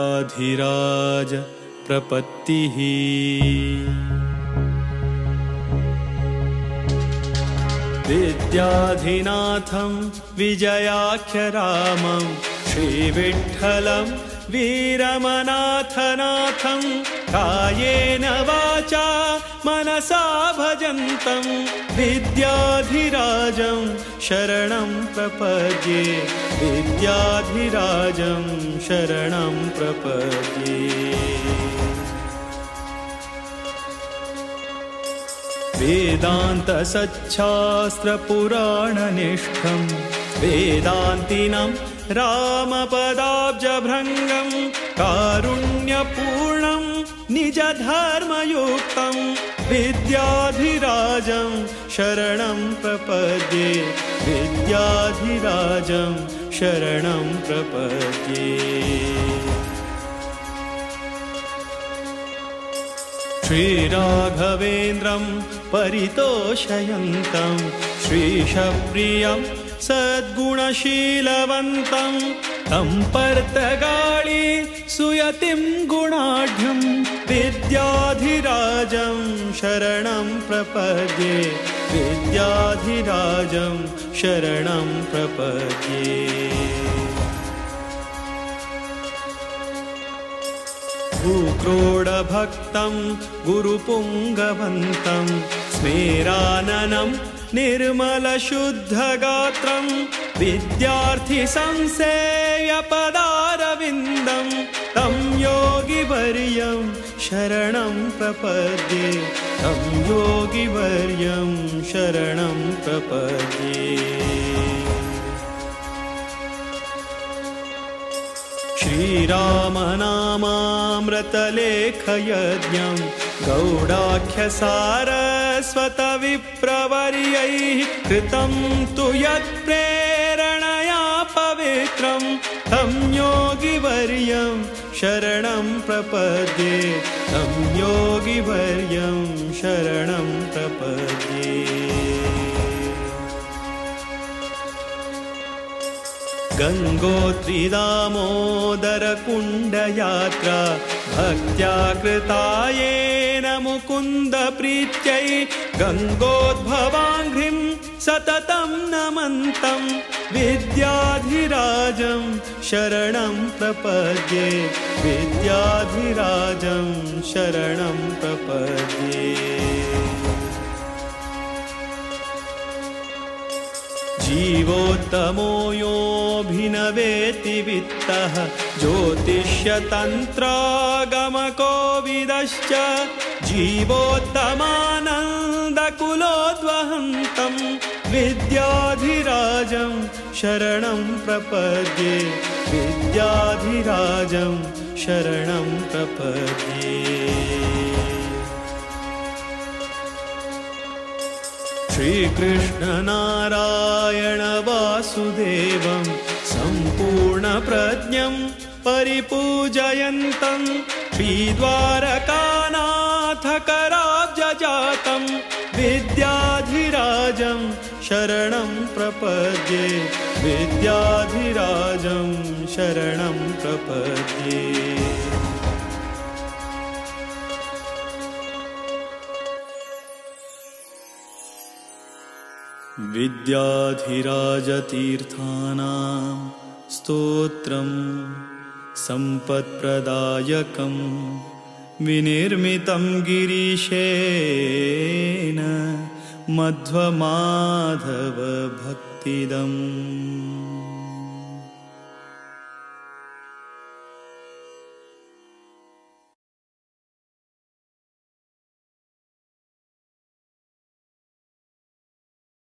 विद्याधिराज प्रपत्तिः विद्याधिनाथं विजयाख्यरामं श्रीविठ्ठलं वीरमनाथनाथं कायेन वाचा मनसा भजन्तं विद्याधिराजं शरणं प्रपद्ये। विद्याधिराजं शरणं प्रपद्ये। वेदान्तसच्छास्त्रपुराणनिष्ठं वेदान्तिनं रामपदाब्जभृङ्गं कारुण्यपूर्णं निजधर्मयुक्तं विद्याधिराजं शरणं प्रपद्ये। विद्याधिराजं शरणं प्रपद्ये। श्रीराघवेन्द्रं परितोषयन्तं, श्रीशप्रियं सद्गुणशीलवन्तं, तं पर्तगाळि सुयतिं गुणाढ्यं विद्याधिराजं शरणं प्रपद्ये। विद्याधिराजं शरणं प्रपद्ये। भूक्रोडभक्तं गुरुपुङ्गवन्तं स्मेराननं निर्मलशुद्धगात्रं विद्यार्थिसंसेयपदारविन्दं तं योगिवर्यं शरणं प्रपद्ये तं योगिवर्यं शरणं प्रपद्ये। श्रीरामनामामृतलेखयज्ञं गौडाख्यसारस्वतविप्रवर्यैः कृतं तु यत्प्रेरणया पवित्रं तं योगिवर्यं शरणं प्रपद्ये तं योगिवर्यं शरणं प्रपद्ये। गङ्गोत्रिदामोदरकुण्डयात्रा भक्त्या कृतायेन मुकुन्दप्रीत्यै गङ्गोद्भवाङ्घ्रिं सततं नमन्तं विद्याधिराजं शरणं प्रपद्ये। विद्याधिराजं शरणं प्रपद्ये। जीवोत्तमो योऽभिनवेति वित्तः। ज्योतिष्यतन्त्रागमकोविदश्च। जीवोत्तमानन्दकुलोद्वहन्तं विद्याधिराजं शरणं प्रपद्ये। विद्याधिराजं शरणं प्रपद्ये। श्रीकृष्णनारायणवासुदेवं सम्पूर्णप्रज्ञं परिपूजयन्तं। विद्याधिराजं शरणं प्रपद्ये। विद्याधिराजं शरणं प्रपद्ये। विद्याधिराजतीर्थानां स्तोत्रं सम्पत्प्रदायकं विनिर्मितं गिरीशेन मध्वमाधवभक्तिदम्